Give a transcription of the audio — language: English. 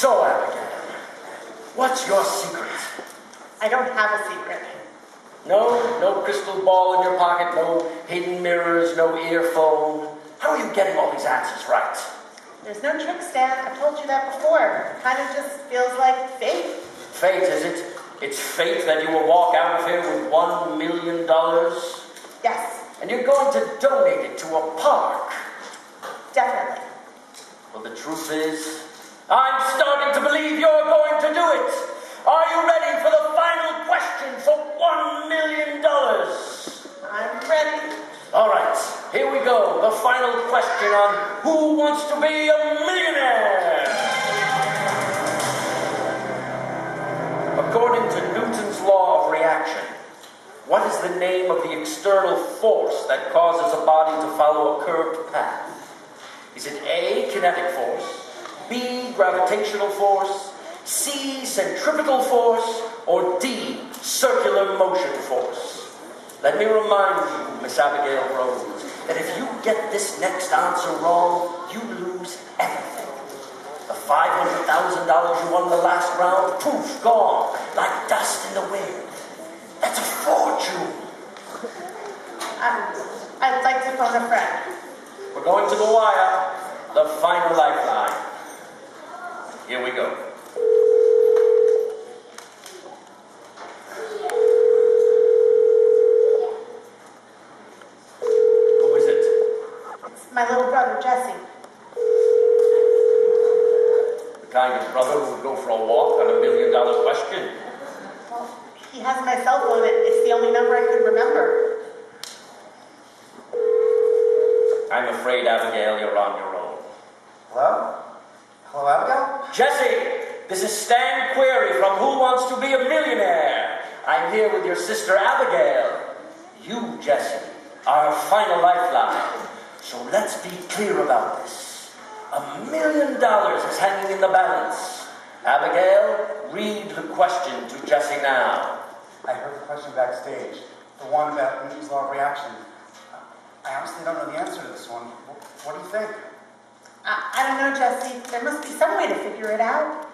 So, Abigail, what's your secret? I don't have a secret. No, no crystal ball in your pocket, no hidden mirrors, no earphone. How are you getting all these answers right? There's no trick, Stan. I've told you that before. Kind of just feels like fate. Fate, is it? It's fate that you will walk out of here with one million dollars? Yes, And you're going to donate it to a park. definitely. Well, the truth is, I'm starting to believe you're going to do it. Are you ready for the final question for one million dollars? I'm ready. All right, here we go. The final question on who wants to be a millionaire. According to Newton's law of reaction, what is the name of the external force that causes a body to follow a curved path? Is it A, kinetic force, B, gravitational force, C, centripetal force, or D, circular motion force? Let me remind you, Miss Abigail Rose, that if you get this next answer wrong, you lose everything. The $500,000 you won the last round, poof, gone, like dust in the wind. That's a fortune. I, I'd like to phone a friend. We're going to the wire, the final lifeline. Here we go. Who is it? It's my little brother, Jesse. The kind of brother who would go for a walk on a million dollar question. Well, he has my cell phone. It's the only number I could remember. I'm afraid, Abigail, you're on your own. Hello? Hello, Abigail? Jesse, this is Stan Query from Who Wants to Be a Millionaire. I'm here with your sister Abigail. You, Jesse, are our final lifeline. So let's be clear about this. A million dollars is hanging in the balance. Abigail, read the question to Jesse now. I heard the question backstage. The one about Newton's law of reaction. I honestly don't know the answer to this one. What do you think? There must be some way to figure it out.